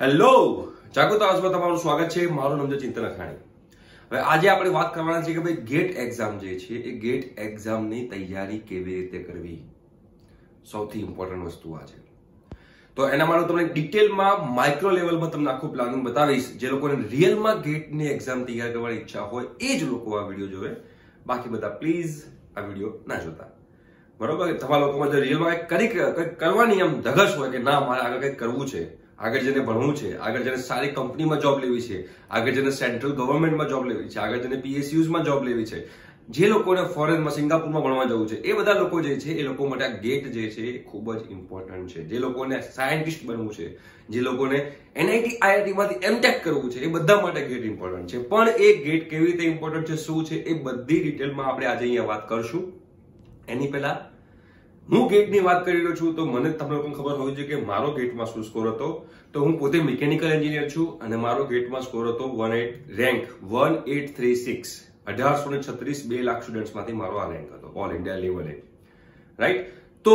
Hello, જાગૃત આજમાં તમારું સ્વાગત છે. મારું નામ છે ચિંતન અખાણી. હવે આજે આપણે વાત કરવાના છે કે ભાઈ ગેટ એક્ઝામ જે છે, એ ગેટ એક્ઝામની તૈયારી કેવી રીતે કરવી? સૌથી ઇમ્પોર્ટન્ટ વસ્તુ આ છે. તો એના માટે તમને ડિટેલમાં માઇક્રો લેવલમાં તમને આખું પ્લાનિંગ બતાવીશ. જે લોકોને રિયલમાં ગેટની એક્ઝામ તૈયાર કરવાની ઈચ્છા હોય, એ જ લોકો આ વીડિયો જોવે. બાકી બધા પ્લીઝ આ વીડિયો ના જોતા. બરોબર? તમારા લોકોમાં જો રિયલમાં કંઈક કરી, કંઈક કરવાની એમ ધગશ હોય કે ના, મારે આગળ કંઈક કરવું છે આગળ જેને ભણવું છે, આગળ જેને સારી કંપનીમાં જોબ લેવી છે, આગળ જેને સેન્ટ્રલ ગવર્મેન્ટમાં જોબ લેવી છે, આગળ જેને પીએસયુઝમાં જોબ લેવી છે, જે લોકોને ફોરેનમાં સિંગાપુરમાં ભણવા જવું છે, એ બધા લોકો જે છે, એ લોકો માટે આ ગેટ જે છે એ ખૂબ જ ઇમ્પોર્ટન્ટ છે. જે લોકોને સાયન્ટિસ્ટ બનવું છે, જે લોકોને એનઆઈટી આઈઆઈટીમાંથી એમટેક કરવું છે, એ બધા માટે ગેટ ઇમ્પોર્ટન્ટ છે. પણ એ ગેટ કેવી રીતે ઇમ્પોર્ટન્ટ છે, શું છે, એ બધી ડિટેલમાં આપણે આજે અહીંયા વાત કરશું. એની પહેલા હું ગેટની વાત કરી રહ્યો છું, તો મને તમને લોકોને ખબર હોવી છે કે મારો ગેટમાં શું સ્કોર હતો. તો હું પોતે મિકેનિકલ એન્જિનિયર છું અને મારો ગેટમાં સ્કોર હતો one eight rank one eight three six અઢારસો ને છત્રીસ બે લાખ સ્ટુડન્ટ્સમાંથી મારો આ રેન્ક હતો ઓલ ઇન્ડિયા લેવલે રાઈટ તો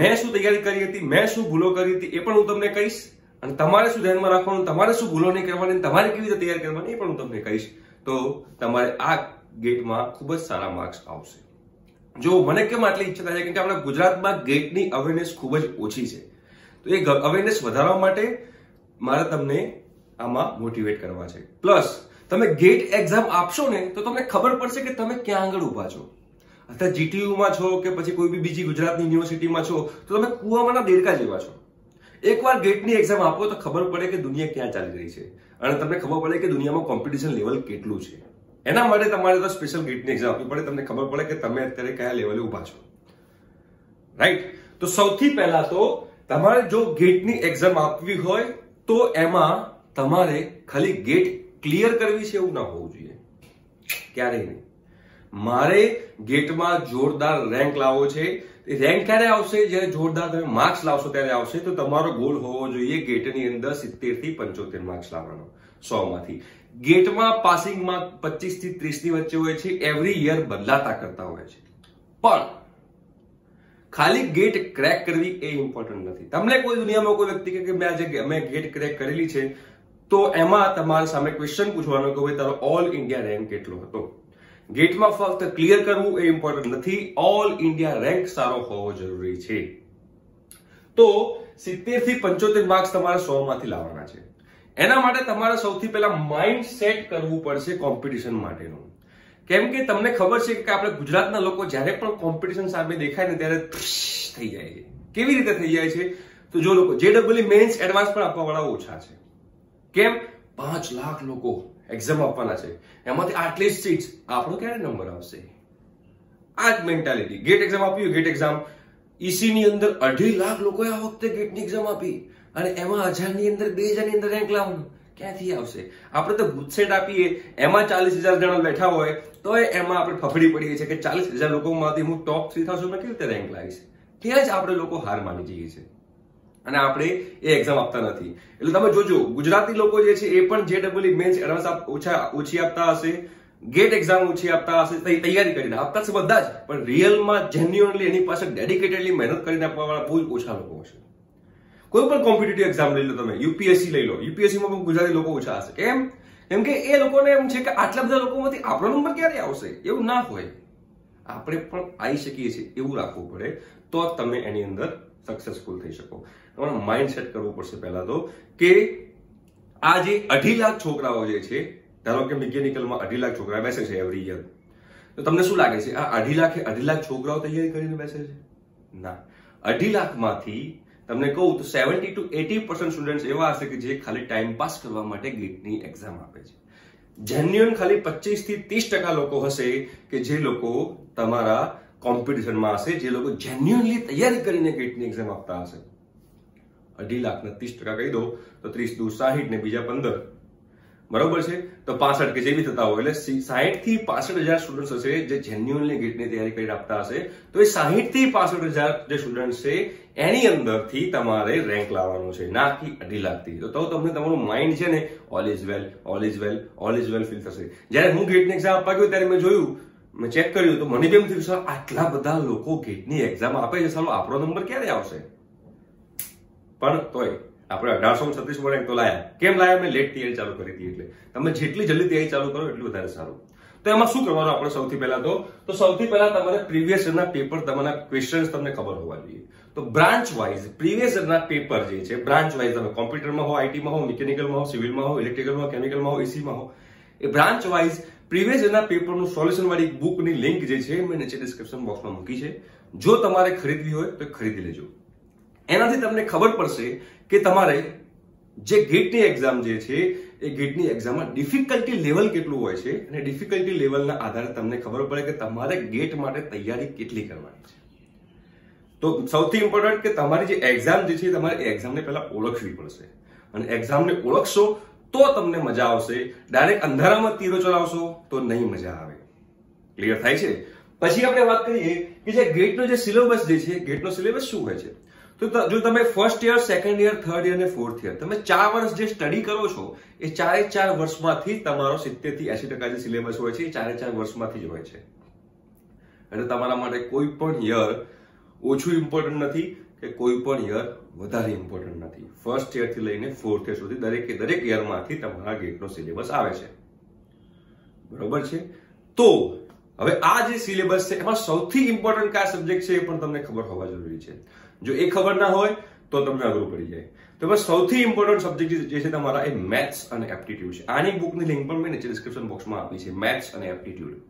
મેં શું તૈયારી કરી હતી, મેં શું ભૂલો કરી હતી એ પણ હું તમને કહીશ. અને તમારે શું ધ્યાનમાં રાખવાનું, તમારે શું ભૂલો નહીં કરવાની તમારે કેવી રીતે તૈયાર કરવાની એ પણ હું તમને કહીશ. તો તમારે આ ગેટમાં ખૂબ જ સારા માર્ક્સ આવશે. જો મને કેમ આટલી ઈચ્છા થાય છે? કેમ કે આપણા ગુજરાતમાં ગેટની અવેરનેસ ખૂબ જ ઓછી છે. તો એ અવેરનેસ વધારવા માટે મારે તમને આમાં મોટિવેટ કરવા છે. પ્લસ તમે ગેટ એક્ઝામ આપશો ને, તો તમને ખબર પડશે કે તમે ક્યાં આગળ ઊભા છો. અથવા જીટીયુમાં છો કે પછી કોઈ બી બીજી ગુજરાતની યુનિવર્સિટીમાં છો, તો તમે કુવામાંના દેડકા જેવા છો. એકવાર ગેટની એક્ઝામ આપો તો ખબર પડે કે દુનિયા ક્યાં ચાલી રહી છે. અને તમને ખબર પડે કે દુનિયામાં કોમ્પિટિશન લેવલ કેટલું છે. એના માટે તમારે તો સ્પેશિયલ ગેટની એક્ઝામ આપવી પડે. તમને ખબર પડે કે તમે અત્યારે કયા લેવલે ઊભા છો. રાઈટ તો સૌથી પહેલા તો તમારે જો ગેટની એક્ઝામ આપવી હોય, તો એમાં તમારે ખાલી ગેટ ક્લિયર કરવી છે એવું ના હોવું જોઈએ. ક્યારેય નહીં. મારે ગેટમાં જોરદાર રેન્ક લાવવો છે. રેન્ક ક્યારે આવશે? જ્યારે જોરદાર તમે માર્ક્સ લાવશો ત્યારે આવશે. તો તમારો ગોલ હોવો જોઈએ ગેટની અંદર સિત્તેરથી પંચોતેર માર્ક્સ લાવવાનો. સો માંથી. ગેટમાં પાસિંગમાં પચીસથી ત્રીસની વચ્ચે હોય છે એવરી યર બદલાતા કરતા હોય છે. પણ ખાલી ગેટ ક્રેક કરવી એ ઇમ્પોર્ટન્ટ નથી. તમને કોઈ દુનિયામાં કોઈ વ્યક્તિ કે મેં આજે મેં ગેટ ક્રેક કરેલી છે, તો એમાં તમારા સામે ક્વેશ્ચન પૂછવાનો કે ભાઈ તારો ઓલ ઇન્ડિયા રેન્ક કેટલો હતો? ગેટમાં ફક્ત ક્લિયર કરવું એ ઇમ્પોર્ટન્ટ નથી ઓલ ઇન્ડિયા રેન્ક સારો હોવો જરૂરી છે. તો સિત્તેરથી પંચોતેર માર્ક્સ તમારે સો માંથી લાવવાના છે. એના માટે તમારે સૌથી પહેલા માઇન્ડ સેટ કરવું પડશે કોમ્પિટિશન માટેનું. કેમ કે તમને ખબર છે કે આપણે ગુજરાતના લોકો જ્યારે પણ કોમ્પિટિશન સામે દેખાય ને ત્યારે થઈ જાય છે. કેવી રીતે થઈ જાય છે? તો જો લોકો જે ડબલ્યુ મેન્સ એડવાન્સ પણ આપવા વાળા ઓછા છે. કેમ? પાંચ લાખ લોકો એક્ઝામ આપવાના છે. એમાંથી આટલી સીટ્સ આપણો ક્યારે નંબર આવશે? આ જ મેન્ટાલિટી ગેટ એક્ઝામ આપ્યું ગેટ એક્ઝામ ઈસી ની અંદર અઢી લાખ લોકોએ આ વખતે ગેટની એક્ઝામ આપી. અને એમાં હજારની અંદર, બે હજારની અંદર રેન્ક લાવવાનું. ક્યાંથી આવશે? આપણે તો ગુજસેટ આપીએ, એમાં ચાલીસ હજાર જણા બેઠા હોય, તો એમાં આપણે ફફડી પડીએ છીએ કે ચાલીસ હજાર લોકોમાંથી હું ટોપ થ્રી થાઉઝન્ડમાં કેવી રીતે રેન્ક લાવીશ? ત્યાં જ આપણે લોકો હાર માની જઈએ છીએ. અને આપણે એ એક્ઝામ આપતા નથી. એટલે તમે જોજો, ગુજરાતી લોકો જે છે, એ પણ જે ડબલ મેન્સ એડવાન્સ ઓછા, ઓછી આપતા હશે ગેટ એક્ઝામ ઓછી આપતા હશે તૈયારી કરીને આપતા છે બધા જ. પણ રિયલમાં જેન્યુઅનલી એની પાસે ડેડિકેટેડલી મહેનત કરીને આપવા વાળા બહુ ઓછા લોકો હશે. કોઈ પણ કોમ્પિટિટિવ એક્ઝામ લઈ લો તમે યુપીએસસી લઈ લો. યુપીએસસીમાં પણ ગુજરાતી લોકો ઓછા હશે. કેમ? કેમ કે એ લોકોને એમ છે કે આટલા બધા લોકોમાંથી આપણો નંબર ક્યારે આવશે? એવું ના હોય. આપણે પણ આવી શકીએ છીએ, એવું રાખવું પડે, તો તમે એની અંદર સક્સેસફુલ થઈ શકો. તમારું માઇન્ડ સેટ કરવું પડશે પહેલા તો કે આ જે અઢી લાખ છોકરાઓ જે છે, ધારો કે મિકેનિકલમાં અઢી લાખ છોકરા બેસે છે એવરી યર તો તમને શું લાગે છે? આ અઢી લાખે અઢી લાખ છોકરાઓ તૈયારી કરીને બેસે છે? ના. અઢી લાખમાંથી તમને કહું તો seventy two eighty percent student એવા હશે કે જે ખાલી ટાઈમ પાસ કરવા માટે ગેટની એક્ઝામ આપે છે. જેન્યુઅન ખાલી પચીસથી ત્રીસ ટકા લોકો હશે કે જે લોકો તમારા કોમ્પિટિશનમાં હશે, જે લોકો જેન્યુઅનલી તૈયારી કરીને ગેટની એક્ઝામ આપતા હશે. અઢી લાખના ત્રીસ ટકા કહી દો તો ત્રીસ દુ સાહીઠ ને બીજા પંદર. બરોબર છે? તો પાસઠ કે જે બી થતા હોય, એટલે સાહીઠથી પાસઠ હજાર સ્ટુડન્ટ હશે જે જેન્યુઅલની ગેટની તૈયારી કરીને આપતા હશે. તો એ સાહીઠથી પાસઠ હજાર જે સ્ટુડન્ટ છે, એની અંદરથી તમારે રેન્ક લાવવાનું છે. ના કે અઢી લાખથી. તો તમને તમારું માઇન્ડ છે ને all is well all is well all is well feel થશે. જ્યારે હું ગેટની એક્ઝામ આપવા ગયો ત્યારે મેં જોયું, મેં ચેક કર્યું, તો મને કેમ થયું, સર, આટલા બધા લોકો ગેટની એક્ઝામ આપે છે? સારું આપણો નંબર ક્યારે આવશે? પણ તોય આપણે અઢારસો છત્રીસ રેન્ક તો લાયા. કેમ લાયા? મેં લેટ તૈયારી ચાલુ કરી હતી એટલે. તમે જેટલી જલ્દી તૈયારી ચાલુ કરો, એટલું વધારે સારું. તો એમાં શું કરવાનું આપણે સૌથી પહેલા તો? સૌથી પહેલા તમારે પ્રીવિયસ યરના પેપર તમારા ક્વેશ્ચન્સ તમને ખબર હોવા જોઈએ. તો બ્રાન્ચ વાઇઝ પ્રીવિયસ યરના પેપર જે છે બ્રાન્ચ વાઇઝ તમે કોમ્પ્યુટરમાં હો આઈટીમાં હો મિકેનિકલમાં હો સિવિલમાં હો ઇલેક્ટ્રિકલમાં કેમિકલમાં હો એસીમાં હો એ બ્રાન્ચ વાઇઝ પ્રીવિયસ યરના પેપરનું સોલ્યુશન વાળી બુકની લિંક જે છે, મેં નીચે ડિસ્ક્રિપ્શન બોક્સમાં મૂકી છે. જો તમારે ખરીદવી હોય, તો ખરીદી લેજો. એનાથી તમને ખબર પડશે કે તમારે જે ગેટની એક્ઝામ જે છે, એ ગેટની એક્ઝામમાં ડિફિકલ્ટી લેવલ કેટલું હોય છે અને ડિફિકલ્ટી લેવલના આધારે તમને ખબર પડે કે તમારે ગેટ માટે તૈયારી કેટલી કરવાની છે. તો સૌથી ઇમ્પોર્ટન્ટ કે તમારી જે એક્ઝામ જે છે, તમારે એક્ઝામને પહેલા ઓળખવી પડશે. અને એક્ઝામને ઓળખશો તો તમને મજા આવશે. ડાયરેક્ટ અંધારામાં તીરો ચલાવશો તો નહીં મજા આવે. ક્લિયર થાય છે? પછી આપણે વાત કરીએ કે જે ગેટનો જે સિલેબસ જે છે ગેટનો સિલેબસ શું હોય છે? તો જો તમે first year second year third year અને ફોર્થ યર તમે ચાર વર્ષ જે સ્ટડી કરો છો, એ ચારે ચાર વર્ષમાંથી તમારો સિત્તેરથી એસી ટકા જે સિલેબસ હોય છે, એ ચારે ચાર વર્ષમાંથી જ હોય છે. એટલે તમારા માટે કોઈ પણ યર ઓછું ઇમ્પોર્ટન્ટ નથી કે કોઈ પણ યર વધારે ઇમ્પોર્ટન્ટ નથી. ફર્સ્ટ યરથી લઈને ફોર્થ યર સુધી દરેકે દરેક યરમાંથી તમારા ગેટનો સિલેબસ આવે છે. બરોબર છે? તો હવે આ જે સિલેબસ છે, એમાં સૌથી ઇમ્પોર્ટન્ટ કયા સબ્જેક્ટ છે એ પણ તમને ખબર હોવા જરૂરી છે. જો એ ખબર ના હોય, તો તમને અઘરું પડી જાય. તો એમાં સૌથી ઇમ્પોર્ટન્ટ સબ્જેક્ટ જે છે તમારા એ મેથ્સ અને એપ્ટિટ્યુડ છે. આની બુકની લિંક પણ મેં નીચે ડિસ્ક્રિપ્શન બોક્સમાં આપી છે મેથ્સ અને એપ્ટિટ્યુડ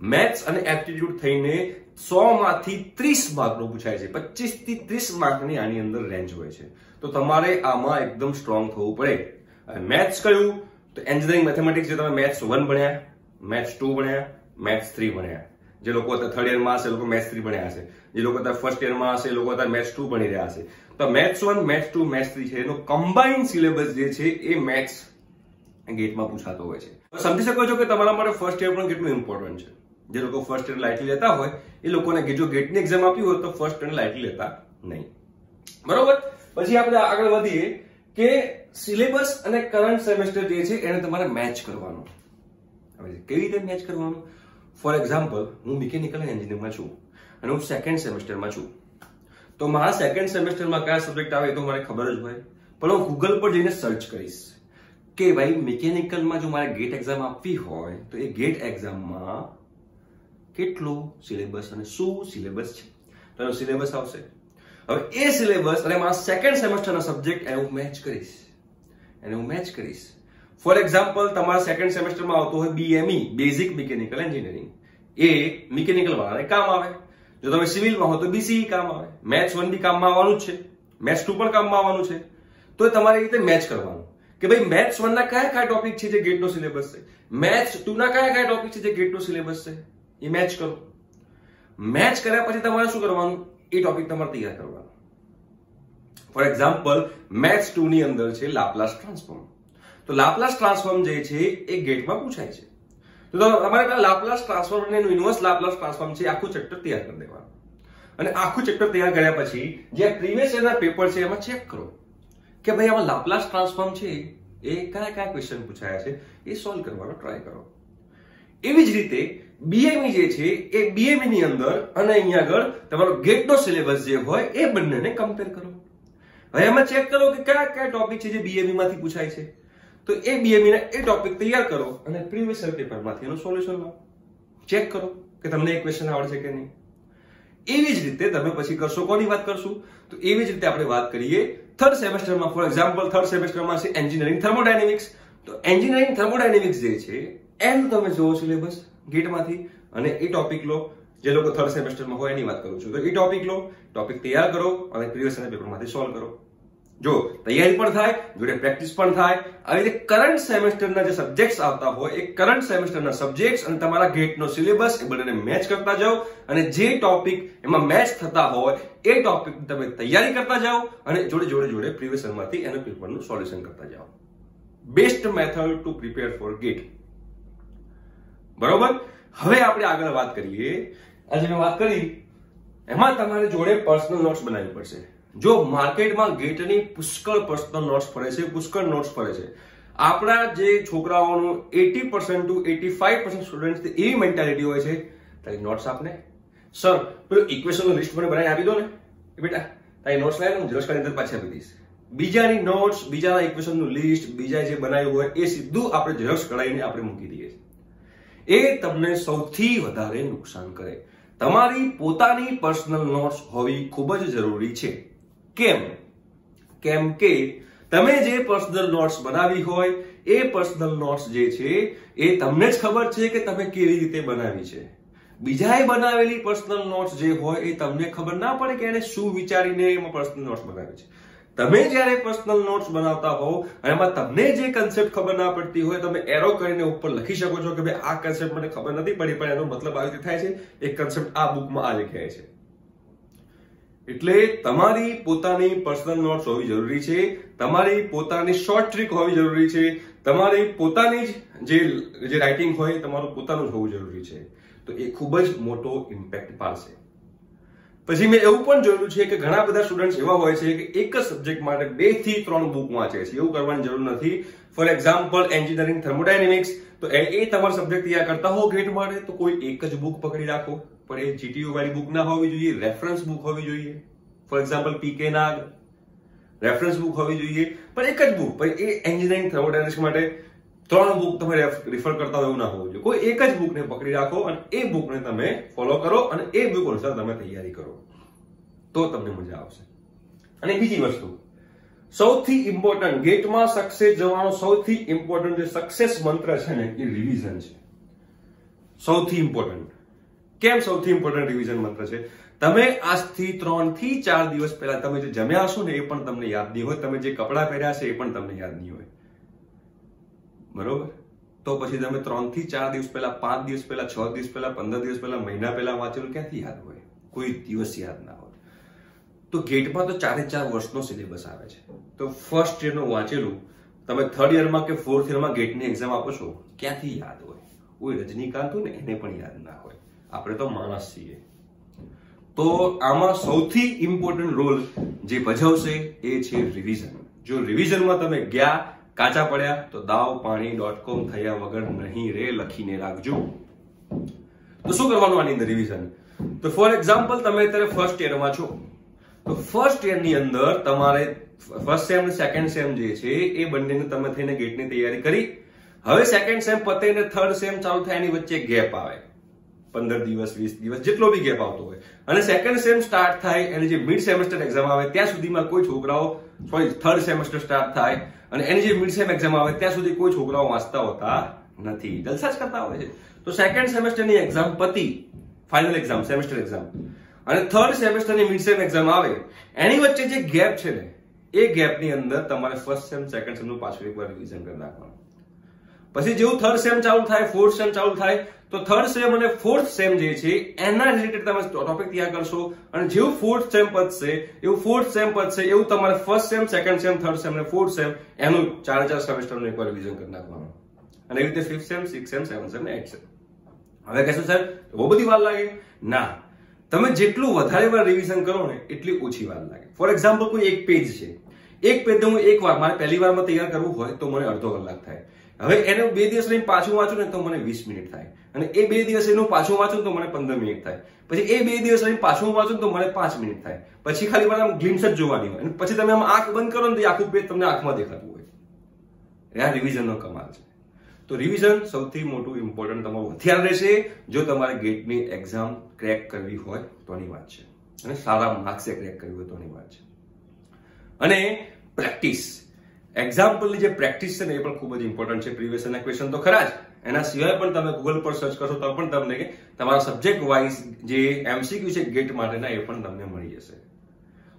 મેથ્સ અને એપ્ટિટ્યુડ થઈને સો માંથી ત્રીસ માર્કનો પૂછાય છે. પચીસથી ત્રીસ માર્કની આની અંદર રેન્જ હોય છે. તો તમારે આમાં એકદમ સ્ટ્રોંગ થવું પડે. મેથ્સ કયું? તો એન્જિનિયરિંગ મેથેમેટિક્સ જે તમે મેથ્સ વન ભણ્યા મેથ્સ ટુ ભણ્યા મેથ્સ થ્રી ભણ્યા. જે લોકો અત્યારે થર્ડ યરમાં હશે, એ લોકો મેથ્સ થ્રી ભણ્યા હશે. જે લોકો અત્યારે ફર્સ્ટ યરમાં હશે, એ લોકો અત્યારે મેથ્સ ટુ ભણી રહ્યા હશે. તો maths one maths two maths three છે. એનો કમ્બાઇન સિલેબસ જે છે, એ મેથ્સ ગેટમાં પૂછાતો હોય છે. સમજી શકો છો કે તમારા માટે ફર્સ્ટ યર પણ કેટલું ઇમ્પોર્ટન્ટ છે. જે લોકો ફર્સ્ટ યર લાઇટલી લેતા હોય, એ લોકોને જો ગેટની એક્ઝામ આપી હોય, તો ફર્સ્ટ યર લાઇટલી લેતા નહીં. બરોબર? પછી આપણે આગળ વધીએ કે સિલેબસ અને કરંટ સેમેસ્ટર જે છે, એને તમારે મેચ કરવાનું. કેવી રીતે મેચ કરવાનું? ફોર એક્ઝામ્પલ હું મિકેનિકલ એન્જિનિયરમાં છું અને હું સેકન્ડ સેમેસ્ટરમાં છું. તો મારા સેકન્ડ સેમેસ્ટરમાં કયા સબ્જેક્ટ આવે તો મને ખબર જ હોય. પણ હું ગૂગલ પર જઈને સર્ચ કરીશ કે ભાઈ મિકેનિકલમાં જો મારે ગેટ એક્ઝામ આપવી હોય, તો એ ગેટ એક્ઝામમાં કેટલો સિલેબસ અને શું સિલેબસ છે? તો એનો સિલેબસ આવશે. હવે એ સિલેબસ અને મારા સેકન્ડ સેમેસ્ટરના સબ્જેક્ટ એને હું મેચ કરીશ. એને હું મેચ કરીશ. ફોર એક્ઝામ્પલ તમારા સેકન્ડ સેમેસ્ટરમાં આવતો હોય બીએમઈ બેઝિક મિકેનિકલ એન્જિનિયરિંગ એ મિકેનિકલ વાળાને કામ આવે. જો તમે સિવિલમાં હો તો બીસીઈ કામ આવે. મેથ્સ વન બી કામમાં આવવાનું જ છે. મેથ્સ ટુ પણ કામમાં આવવાનું છે. તો તમારે રીતે મેચ કરવાનું. કે ભાઈ મેથ્સ વન ના કયા કયા ટોપિક છે જે ગેટનો સિલેબસ છે? મેથ્સ ટુ ના કયા કયા ટોપિક છે જે ગેટનો સિલેબસ છે? એ મેચ કરો. મેચ કર્યા પછી તમારે શું કરવાનું? એ ટોપિક તમારે તૈયાર કરવાનો. ફોર એક્ઝામ્પલ મેથ્સ ટુ ની અંદર છે લાપ્લાસ ટ્રાન્સફોર્મ તો લાપ્લાસ ટ્રાન્સફોર્મ જે છે, એ ગેટમાં પૂછાય છે. તો તમારે પેલા લાપ્લાસ ટ્રાન્સફોર્મ અને ઇન્વર્સ લાપ્લાસ ટ્રાન્સફોર્મ છે આખું ચેપ્ટર તૈયાર કરી દેવાનું. અને આખું ચેપ્ટર તૈયાર કર્યા પછી જે પ્રીવિયસ યરના પેપર છે, એમાં ચેક કરો. કે ભાઈ આમાં લાપ્લાસ ટ્રાન્સફોર્મ છે, એ કયા કયા ક્વેશ્ચન પૂછાયા છે, એ સોલ્વ કરવાનો ટ્રાય કરો. એવી જ રીતે બીએમઈ જે છે, એ બીએમઈ ની અંદર અને અહીંયા આગળ તમારો ગેટનો સિલેબસ જે હોય, એ બંનેને કમ્પેર કરો. હવે એમાં ચેક કરો કે કયા કયા ટોપિક છે જે બીએમઈ માંથી પૂછાય છે. તો એ બીએમઈ ના એ ટોપિક તૈયાર કરો અને પ્રીવિયસ પેપરમાંથી એનું સોલ્યુશન લો. ચેક કરો કે તમને એ ક્વેશ્ચન આવડશે કે નહીં. એવી જ રીતે તમે પછી કરશો, કોની વાત કરશું? તો એવી જ રીતે આપણે વાત કરીએ થર્ડ સેમેસ્ટરમાં ફોર એક્ઝામ્પલ થર્ડ સેમેસ્ટરમાં છે એન્જિનિયરિંગ થર્મોડાયનેમિક્સ તો એન્જિનિયરિંગ થર્મોડાયનેમિક્સ જે છે એનું તમે જોવો સિલેબસ ગેટમાંથી અને એ ટોપિક લો. જે લોકો થર્ડ સેમેસ્ટરમાં હોય એની વાત કરું છું. તો એ ટોપિક લો ટોપિક તૈયાર કરો અને પ્રીવિયસ પેપરમાંથી સોલ્વ કરો. જો તૈયારી પણ થાય, જોડે પ્રેક્ટિસ પણ થાય, આવી રીતે કરંટ સેમેસ્ટરના જે સબ્જેક્ટ્સ આવતા હોય, એ કરંટ સેમેસ્ટરના સબ્જેક્ટ્સ અને તમારા ગેટનો સિલેબસ એ બંનેને મેચ કરતા જાઓ અને જે ટોપિક એમાં મેચ થતા હોય, એ ટોપિક તમે તૈયારી કરતા જાઓ અને જોડે જોડે જોડે પ્રીવિયસ યરમાંથી એના પેપરનું સોલ્યુશન કરતા જાઓ. Best method to prepare for GATE બરોબર? હવે આપણે આગળ વાત કરીએ. આજે મેં વાત કરી, એમાં તમારે જોડે પર્સનલ નોટ્સ બનાવવી પડશે. જો માર્કેટમાં ગેટની પુષ્કળ પર્સનલ નોટ્સ પડે છે, પુષ્કળ નોટ્સ પડે છે. આપણા જે છોકરાઓનું eighty percent to eighty five percent student એવી મેન્ટાલિટી હોય છે, તારી નોટ્સ આપને. સર પેલું ઇક્વેશનનું લિસ્ટ મને બનાવી આપી દો ને. બેટા, તારી નોટ્સ લાવીને હું ઝેરોક્ષ અંદર પાછી આપી દઈશ. બીજાની નોટ્સ બીજાના ઇક્વેશનનું લિસ્ટ બીજા જે બનાવ્યું હોય, એ સીધું આપણે ઝેરોક્ષ કઢાઈને આપણે મૂકી દઈએ છીએ. એ તમને સૌથી વધારે નુકસાન કરે. તમારી પોતાની પર્સનલ નોટ્સ હોવી ખૂબ જ જરૂરી છે. કેમ? કેમ કે તમે જે પર્સનલ નોટ્સ બનાવી હોય, એ પર્સનલ નોટ્સ જે છે, એ તમને જ ખબર છે કે તમે કેવી રીતે બનાવી છે. બીજાએ બનાવેલી પર્સનલ નોટ્સ જે હોય, એ તમને ખબર ના પડે કે એને શું વિચારીને એમાં પર્સનલ નોટ્સ બનાવી છે. તમે જ્યારે પર્સનલ નોટ્સ બનાવતા હો અને એમાં તમને જે કન્સેપ્ટ ખબર ના પડતી હોય, તમે એરો કરીને ઉપર લખી શકો છો કે ભાઈ આ કન્સેપ્ટ મને ખબર નથી પડી, પણ એનો મતલબ આવી રીતે થાય છે. એ કન્સેપ્ટ આ બુકમાં આ લખાય છે. એટલે તમારી પોતાની પર્સનલ નોટ્સ હોવી જરૂરી છે, તમારી પોતાની શોર્ટ ટ્રીક હોવી જરૂરી છે, તમારી પોતાની જ જે રાઇટિંગ હોય તમારું પોતાનું જ હોવું જરૂરી છે. તો એ ખૂબ જ મોટો ઇમ્પેક્ટ પાડશે. પછી મેં એવું પણ જોયેલું છે કે ઘણા બધા સ્ટુડન્ટ એવા હોય છે કે એક જ સબ્જેક્ટ માટે બેથી ત્રણ બુક વાંચે છે. એવું કરવાની જરૂર નથી. ફોર એક્ઝામ્પલ એન્જિનિયરિંગ થર્મોડાયનેમિક્સ તો એ તમારા સબ્જેક્ટ તૈયાર કરતા હો ગ્રેડ માટે તો કોઈ એક જ બુક પકડી રાખો. પણ એ જીટીયુ વાળી બુક ના હોવી જોઈએ રેફરન્સ બુક હોવી જોઈએ. For example PK Nag reference book હોવી જોઈએ, પણ એક જ બુક પણ એ એન્જિનિયરિંગ થર્મોડાયનેમિક્સ માટે ત્રણ બુક તમે રિફર કરતા હોય એવું ના હોવું જોઈએ. કોઈ એક જ બુકને પકડી રાખો અને એ બુકને તમે ફોલો કરો અને એ બુક અનુસાર તમે તૈયારી કરો. તો તમને મજા આવશે. અને બીજી વસ્તુ. સૌથી ઇમ્પોર્ટન્ટ ગેટમાં સક્સેસ જવાનો સૌથી ઇમ્પોર્ટન્ટ જે સક્સેસ મંત્ર છે ને, એ રિવિઝન છે. સૌથી ઇમ્પોર્ટન્ટ કેમ સૌથી ઇમ્પોર્ટન્ટ રિવિઝન મંત્ર છે? તમે આજથી ત્રણથી ચાર દિવસ પહેલા તમે જે જમ્યા હશો ને એ પણ તમને યાદ નહીં હોય, તમે જે કપડાં પહેર્યા છે એ પણ તમને યાદ નહીં હોય. બરોબર? તો પછી તમે ત્રણથી ચાર દિવસ પહેલા, પાંચ દિવસ પહેલા, છ દિવસ પહેલા, પંદર દિવસ પહેલા, મહિના પહેલા વાંચેલું ક્યાંથી યાદ હોય? કોઈ દિવસ યાદ ના હોય. તો ગેટમાં તો ચારે ચાર વર્ષનો સિલેબસ આવે છે. તો ફર્સ્ટ યરનું વાંચેલું, તમે થર્ડ યરમાં કે ફોર્થ યરમાં ગેટની એક્ઝામ આપો છો, ક્યાંથી યાદ હોય? કોઈ રજનીકાંત હોય ને, એને પણ યાદ ના હોય. આપણે તો માણસ છીએ. તો આમાં સૌથી ઇમ્પોર્ટન્ટ રોલ જે ભજવશે એ છે રિવિઝન જો રિવિઝનમાં તમે ગયા, કાચા પડ્યા, તો દાવ પાણી ડોટ કોમ થયા વગર નહીં રે લખીને રાખજો. તો શું કરવાનું આની અંદર રિવિઝન તો ફોર એક્ઝામ્પલ તમે અત્યારે ફર્સ્ટ યરમાં છો. તો ફર્સ્ટ યરની અંદર તમારે ફર્સ્ટ સેમ સેકન્ડ સેમ જે છે એ બંનેને તમે થઈને ગેટની તૈયારી કરી. હવે સેકન્ડ સેમ પતે ને થર્ડ સેમ ચાલુ થાય એની વચ્ચે ગેપ આવે. પંદર દિવસ, વીસ દિવસ, જેટલો બી ગેપ આવતો હોય. અને સેકન્ડ સેમ સ્ટાર્ટ થાય, એની જે મિડ સેમેસ્ટર એક્ઝામ આવે, ત્યાં સુધીમાં કોઈ છોકરાઓ સોરી થર્ડ સેમેસ્ટર સ્ટાર્ટ થાય, અને એની જે મિડ સેમ એક્ઝામ આવે, ત્યાં સુધી કોઈ છોકરાઓ વાંચતા હોતા નથી. જલસા જ કરતા હોય છે. તો સેકન્ડ સેમેસ્ટરની એક્ઝામ પતી ફાઇનલ એક્ઝામ સેમેસ્ટર એક્ઝામ અને થર્ડ સેમેસ્ટરની મિડ સેમ એક્ઝામ આવે, એની વચ્ચે જે ગેપ છે ને, એ ગેપની અંદર તમારે ફર્સ્ટ સેમ સેકન્ડ સેમનું પાછું એકવાર રિવિઝન કરી નાખવાનું. પછી જેવું થર્ડ સેમ ચાલુ થાય ફોર્થ સેમ ચાલુ થાય, તો થર્ડ સેમ અને ફોર્થ સેમ જે છે, એના રિલેટેડ તમે ટોપિક તૈયાર કરશો. અને જેવું ફોર્થ સેમ પતશે એવું ફોર્થ સેમ પતશે એવું તમારે first sem second sem third sem અને ફોર્થ સેમ એનું ચાર ચાર સેમેસ્ટરનું એકવાર રિવિઝન કરી નાખવાનું. અને એવી રીતે fifth sem six sem seven sem eight sem હવે કહેશો સર બહુ બધી વાર લાગે? ના. તમે જેટલું વધારે વાર રિવિઝન કરો ને, એટલી ઓછી વાર લાગે. ફોર એક્ઝામ્પલ કોઈ એક પેજ છે. એક પેજ હું એક વાર, મારે પહેલી વારમાં તૈયાર કરવું હોય તો મને અડધો કલાક થાય. હવે એને બે દિવસ લઈને પાછું વાંચું ને તો મને વીસ મિનિટ થાય. અને એ બે દિવસ એનું પાછું વાંચું તો મને પંદર મિનિટ થાય. પછી એ બે દિવસ લઈને પાછું વાંચું તો મને પાંચ મિનિટ થાય. પછી ખાલી મારે આમ ગ્લિમ્સ જ જોવાની હોય. અને પછી તમે આમ આંખ બંધ કરો ને તો આખું પેજ તમને આંખમાં દેખાતું હોય આ રિવિઝનનો કમાલ છે. તો રિવિઝન સૌથી મોટું ઇમ્પોર્ટન્ટ તમારું હથિયાર રહેશે. જો તમારે ગેટની એક્ઝામ ક્રેક કરવી હોય તોની વાત છે. અને સારા માર્ક્સે ક્રેક કરવી હોય તોની વાત છે. અને પ્રેક્ટિસ એક્ઝામ્પલની જે પ્રેક્ટિસ છે ને એ પણ ખૂબ જ ઇમ્પોર્ટન્ટ છે. પ્રીવિયસ એના ક્વેશ્ચન તો ખરા જ. એના સિવાય પણ તમે ગૂગલ પર સર્ચ કરશો તો પણ તમને તમારા સબ્જેક્ટ વાઇઝ જે એમસીક્યુ છે ગેટ માટેના એ પણ તમને મળી જશે.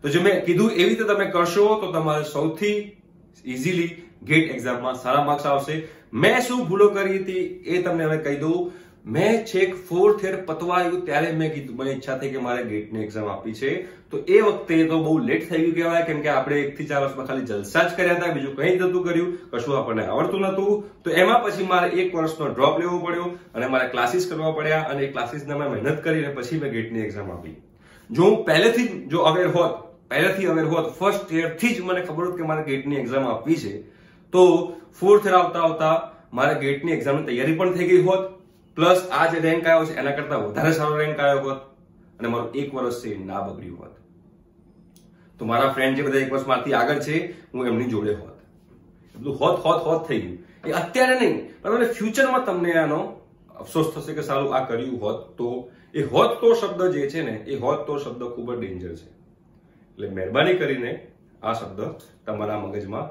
તો જે મેં કીધું એવી રીતે તમે કરશો તો તમારે સૌથી ઇઝીલી ગેટ એક્ઝામમાં સારા માર્ક્સ આવશે. મેં શું ભૂલો કરી હતી એ તમને હવે કહી દઉં. મેં છેક ફોર્થ યર પતવા આવ્યું ત્યારે મેં કીધું, મને ઈચ્છા થઈ કે મારે ગેટની એક્ઝામ આપી છે. તો એ વખતે તો બહુ લેટ થઈ ગયું કહેવાય, કેમ કે આપણે એક થી ચાર વર્ષમાં ખાલી જલસા જ કર્યા હતા, બીજું કંઈ નતું કર્યું, કશું આપણને આવડતું નતું તો એમાં પછી મારે એક વર્ષનો ડ્રોપ લેવો પડ્યો અને મારે ક્લાસીસ કરવા પડ્યા અને એ ક્લાસીસને મેં મહેનત કરીને પછી મેં ગેટની એક્ઝામ આપી. જો હું પહેલેથી જો અવેર હોત, પહેલેથી અવેર હોત ફર્સ્ટ યરથી જ મને ખબર હોત કે મારે ગેટની એક્ઝામ આપવી છે, તો ફોર્થ યર આવતા આવતા મારે ગેટની એક્ઝામની તૈયારી પણ થઈ ગઈ હોત પ્લસ આ જે રેન્ક આવ્યો છે, એના કરતા વધારે સારો રેન્ક આવ્યો હોત અને મારું એક વર્ષ છે ના બગડ્યું હોત. તો મારા ફ્રેન્ડ જે બધા એક વર્ષ મારથી આગળ છે, હું એમની જોડે હોત. બધું હોત હોત હોત થઈ ગયું. એ અત્યારે નહીં, પણ ફ્યુચરમાં તમને આનો અફસોસ થશે કે સારું આ કર્યું હોત તો. એ હોત તો શબ્દ જે છે ને, એ હોત તો શબ્દ ખૂબ જ ડેન્જર છે. એટલે મહેરબાની કરીને આ શબ્દ તમારા મગજમાં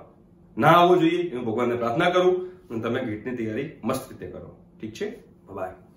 ના આવવો જોઈએ. હું ભગવાનને પ્રાર્થના કરું અને તમે ગીતની તૈયારી મસ્ત રીતે કરો. ઠીક છે? Bye-bye.